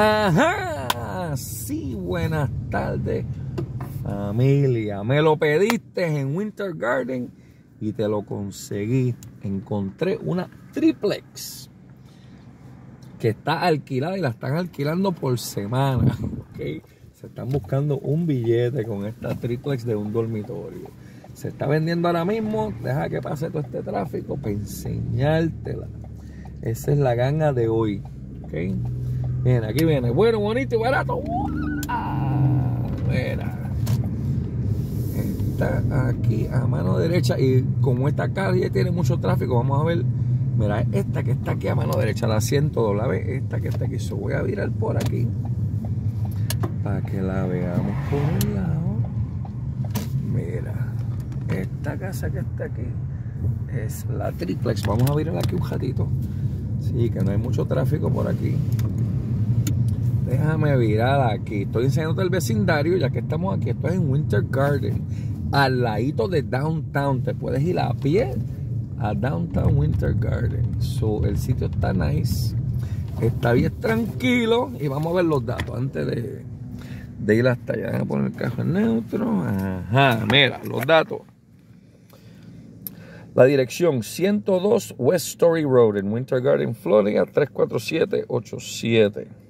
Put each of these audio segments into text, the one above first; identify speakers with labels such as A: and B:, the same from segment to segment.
A: Ajá, sí, buenas tardes, familia. Me lo pediste en Winter Garden y te lo conseguí. Encontré una triplex que está alquilada y la están alquilando por semana. ¿okay? Se están buscando un billete con esta triplex de un dormitorio. Se está vendiendo ahora mismo. Deja que pase todo este tráfico para enseñártela. Esa es la ganga de hoy. ¿okay? Bien, aquí viene. Bueno, bonito y barato. Mira. Está aquí a mano derecha. Y como esta calle tiene mucho tráfico, vamos a ver. Mira, esta que está aquí a mano derecha, la 100 W. Esta que está aquí. So voy a virar por aquí. Para que la veamos por un lado. Mira. Esta casa que está aquí es la triplex. Vamos a virar aquí un ratito. Sí, que no hay mucho tráfico por aquí. Déjame virar aquí. Estoy enseñándote el vecindario, ya que estamos aquí. Esto es en Winter Garden, al ladito de Downtown. Te puedes ir a pie a Downtown Winter Garden. So, el sitio está nice. Está bien tranquilo. Y vamos a ver los datos antes de, ir hasta allá. Voy a poner el carro en neutro. Ajá, mira, los datos. La dirección 102 West Story Road en Winter Garden, Florida 34787.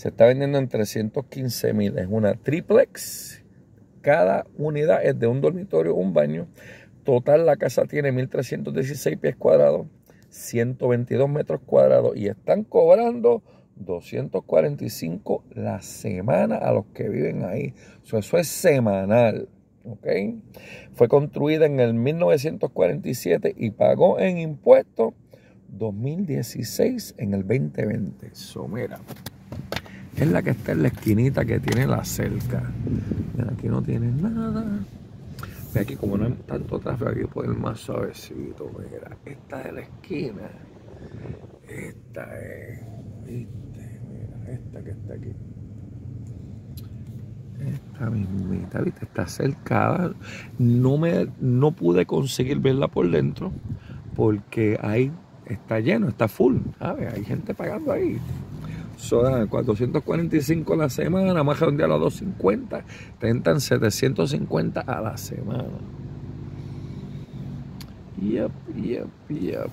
A: Se está vendiendo en 315 mil. Es una triplex. Cada unidad es de un dormitorio, un baño. Total la casa tiene 1316 pies cuadrados, 122 metros cuadrados y están cobrando 245 la semana a los que viven ahí. So, eso es semanal. ¿okay? Fue construida en el 1947 y pagó en impuestos 2016 en el 2020. So, mira, es la que está en la esquinita que tiene la cerca. Mira, aquí no tiene nada. Mira, aquí como no hay tanto tráfico, aquí puede ir más suavecito. Mira, esta de la esquina. Esta es. ¿Viste? Mira, esta que está aquí. Esta mismita, ¿viste? Está cercada. No, me, no pude conseguir verla por dentro porque ahí está lleno, está full, ¿sabes? Hay gente pagando ahí. Son 445 a la semana, más redondear a los 250, rentan 750 a la semana. Yep, yep, yep.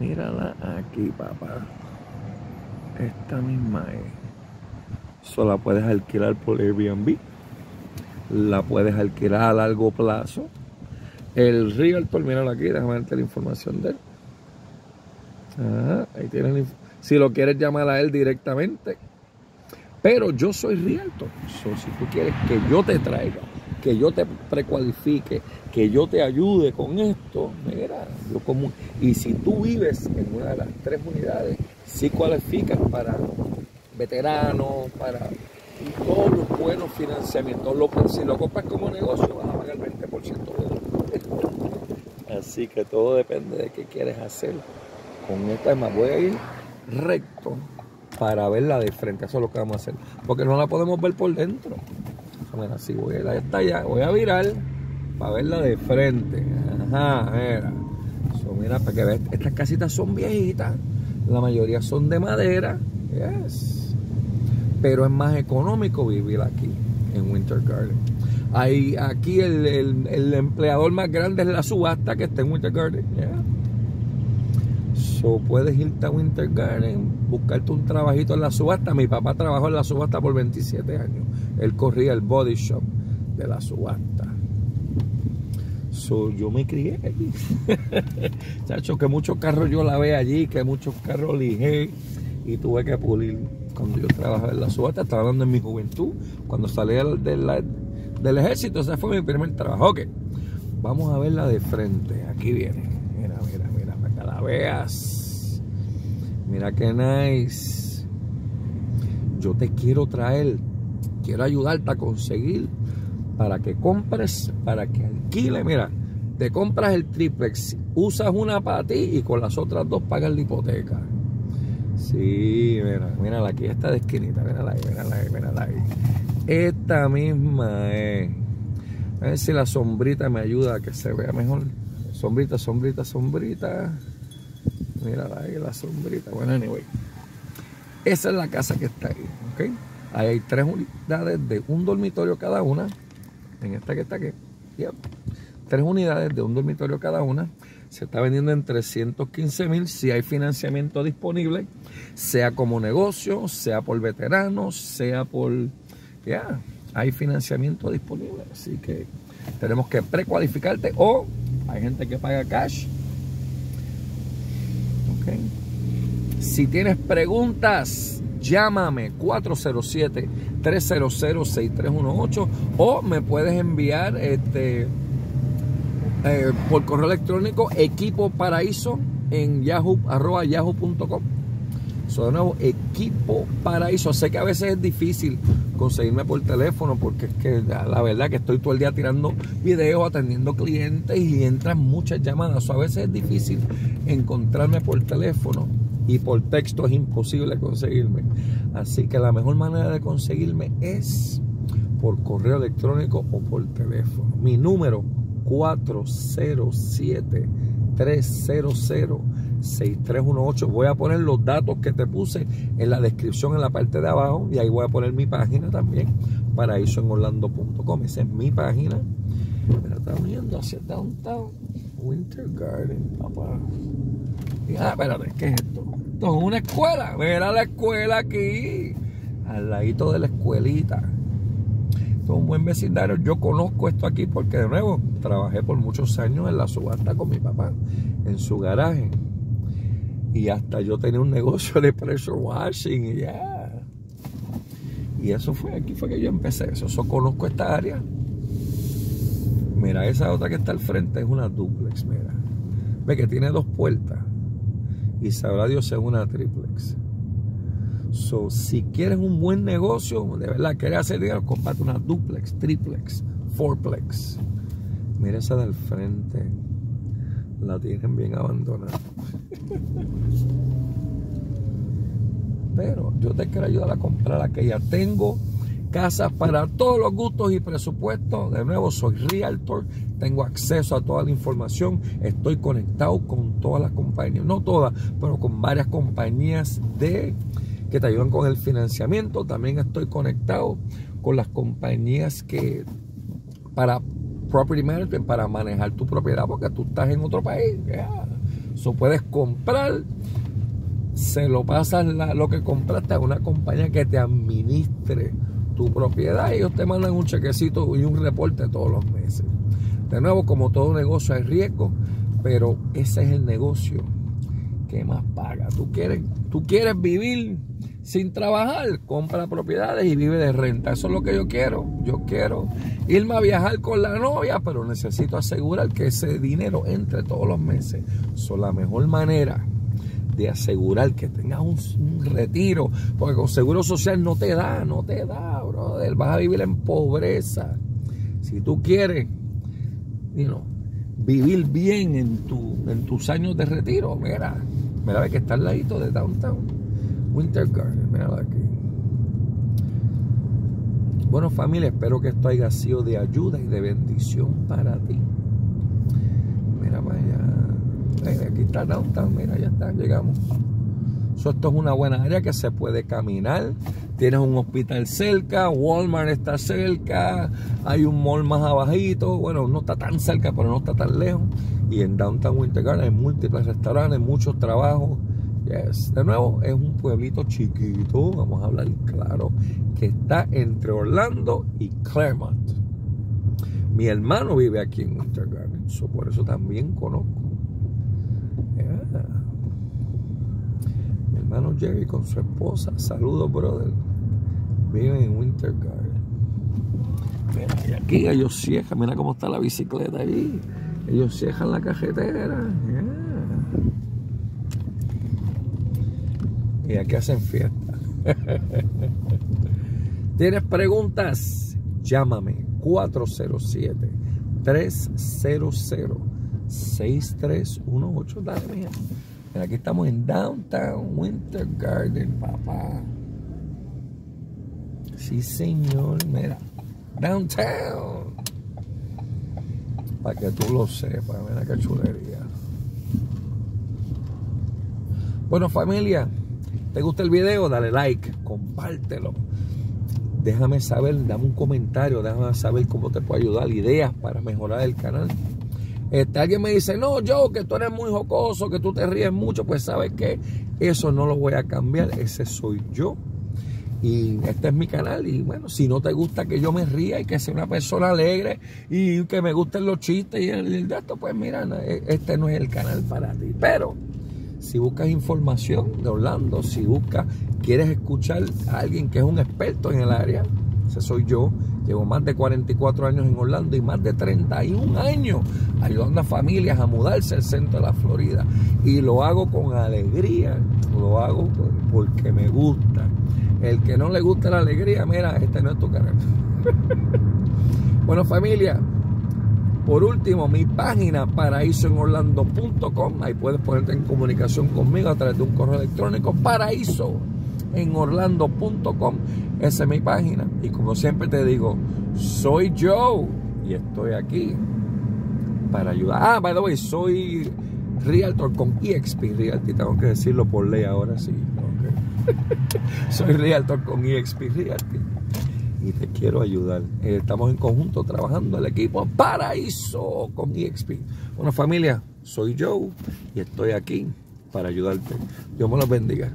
A: Mírala aquí, papá. Esta misma es. Solo la puedes alquilar por Airbnb. La puedes alquilar a largo plazo. El Realtor, míralo aquí, déjame darte la información de él. Ajá, ahí tienen la información si lo quieres llamar a él directamente. Pero yo soy realtor. Si tú quieres que yo te traiga, que yo te precualifique, que yo te ayude con esto, mira, yo como. Y si tú vives en una de las tres unidades, sí cualificas para veteranos, para todos los buenos financiamientos. Lo, si lo compras como negocio, vas a pagar el 20% de Así que todo depende de qué quieres hacer. Con esta más voy a ir recto para verla de frente. Eso es lo que vamos a hacer. Porque no la podemos ver por dentro. Mira, si voy a hasta allá, voy a virar para verla de frente. Ajá, mira. So, mira, para que veas, estas casitas son viejitas. La mayoría son de madera. Yes. Pero es más económico vivir aquí, en Winter Garden. Hay, aquí el, el, el empleador más grande es la subasta que está en Winter Garden. So, puedes irte a Winter Garden, buscarte un trabajito en la subasta. Mi papá trabajó en la subasta por 27 años. Él corría el body shop de la subasta. So, yo me crié allí. Chacho, que muchos carros yo la ve allí, que muchos carros ligé y tuve que pulir. Cuando yo trabajaba en la subasta, estaba hablando en mi juventud. Cuando salí del, del, ejército, ese fue mi primer trabajo. Ok, vamos a verla de frente. Aquí viene. Mira, mira, mira, para que la veas. Mira qué nice. Yo te quiero traer, quiero ayudarte a conseguir para que compres, para que alquile. Mira, te compras el triplex, usas una para ti y con las otras dos pagas la hipoteca. Sí, mira, mírala aquí, esta de esquinita, mírala ahí, mírala ahí, mírala ahí. Esta misma es. A ver si la sombrita me ayuda a que se vea mejor. Sombrita, sombrita, sombrita. Mírala ahí, la sombrita. Bueno, anyway. Esa es la casa que está ahí. ¿ok? Ahí hay tres unidades de un dormitorio cada una. En esta que está aquí. Tres unidades de un dormitorio cada una. Se está vendiendo en 315 mil si hay financiamiento disponible, sea como negocio, sea por veteranos, sea por... Ya, hay financiamiento disponible. Así que tenemos que precualificarte o hay gente que paga cash. Okay. Si tienes preguntas, llámame 407-300-6318 o me puedes enviar este eh, por correo electrónico equipo paraíso en yahoo arroba yahoo.com So, de nuevo, equipo paraíso. Sé que a veces es difícil conseguirme por teléfono porque es que la verdad que estoy todo el día tirando videos, atendiendo clientes y entran muchas llamadas. a veces es difícil encontrarme por teléfono y por texto es imposible conseguirme. Así que la mejor manera de conseguirme es por correo electrónico o por teléfono. Mi número 407 300 6318. Voy a poner los datos que te puse en la descripción en la parte de abajo y ahí voy a poner mi página también, paraísoenorlando.com. Esa es mi página. Me está uniendo hacia Downtown Winter Garden, papá. Ah, espérate, ¿qué es esto? Esto es una escuela. Mira la escuela aquí, al ladito de la escuelita. Esto es un buen vecindario. Yo conozco esto aquí porque, de nuevo, trabajé por muchos años en la subasta con mi papá, en su garaje. Y hasta yo tenía un negocio de pressure washing y ya. Y eso fue, aquí fue que yo empecé eso. Yo conozco esta área. Mira, esa otra que está al frente es una duplex, mira. Ve que tiene dos puertas. Y sabrá Dios es una triplex. So, si quieres un buen negocio, de verdad, quieres hacer dinero, comparte una duplex, triplex, fourplex. Mira esa del frente. La tienen bien abandonada. Pero yo te quiero ayudar a comprar aquella. Tengo casas para todos los gustos y presupuestos. De nuevo, soy realtor, tengo acceso a toda la información, estoy conectado con todas las compañías, no todas, pero con varias compañías de que te ayudan con el financiamiento. También estoy conectado con las compañías que para property management, para manejar tu propiedad, porque tú estás en otro país. Eso puedes comprar, se lo pasas lo que compraste a una compañía que te administre tu propiedad y ellos te mandan un chequecito y un reporte todos los meses. De nuevo, como todo negocio hay riesgo, pero ese es el negocio que más paga. Tú quieres, tú quieres vivir sin trabajar, compra propiedades y vive de renta. Eso es lo que yo quiero. Yo quiero irme a viajar con la novia, pero necesito asegurar que ese dinero entre todos los meses. Es la mejor manera de asegurar que tengas un, retiro, porque con seguro social no te da, no te da, brother. Vas a vivir en pobreza. Si tú quieres, vivir bien en, tu, en tus años de retiro, mira, mira, ve que está al ladito de downtown. Winter Garden, mira aquí. Bueno familia, espero que esto haya sido de ayuda y de bendición para ti. Mira para allá. Aquí está Downtown, mira, ya está, llegamos. esto es una buena área que se puede caminar. Tienes un hospital cerca, Walmart está cerca, hay un mall más abajito. Bueno, no está tan cerca, pero no está tan lejos. Y en Downtown Winter Garden hay múltiples restaurantes, muchos trabajos de nuevo, es un pueblito chiquito, vamos a hablar claro, que está entre Orlando y Claremont. Mi hermano vive aquí en Winter Garden, por eso también conozco. Mi hermano Jerry con su esposa, saludos, brother. Viven en Winter Garden. Mira, y aquí ellos ciejan, mira cómo está la bicicleta ahí. Ellos ciejan la cajetera. y aquí hacen fiesta. ¿Tienes preguntas? Llámame 407 300 6318. Dale, mira. Mira. Aquí estamos en Downtown Winter Garden, papá. Sí, señor. Mira. Downtown. Para que tú lo sepas. Mira qué chulería. Bueno, familia ¿Te gusta el video? Dale like, compártelo. Déjame saber, dame un comentario, déjame saber cómo te puedo ayudar, ideas para mejorar el canal. Este, alguien me dice, no, yo, que tú eres muy jocoso, que tú te ríes mucho, pues sabes que eso no lo voy a cambiar, ese soy yo. Y este es mi canal. Y bueno, si no te gusta que yo me ría y que sea una persona alegre y que me gusten los chistes y el, de esto, pues mira, e, este no es el canal para ti. Pero si buscas información de Orlando, si buscas, quieres escuchar a alguien que es un experto en el área, ese soy yo. Llevo más de 44 años en Orlando y más de 31 años ayudando a familias a mudarse al centro de la Florida. Y lo hago con alegría, lo hago porque me gusta. El que no le gusta la alegría, mira, este no es tu canal. bueno, familia, por último, mi página paraísoenorlando.com. Ahí puedes ponerte en comunicación conmigo a través de un correo electrónico paraíso en orlando.com. Esa es mi página. Y como siempre te digo, soy Joe y estoy aquí para ayudar. Ah, by the way, soy Realtor con EXP Realty. Tengo que decirlo por ley ahora sí. soy Realtor con EXP Realty. Y te quiero ayudar. Eh, estamos en conjunto trabajando el equipo Paraíso con EXP. Bueno, familia, soy Joe y estoy aquí para ayudarte. Dios me los bendiga.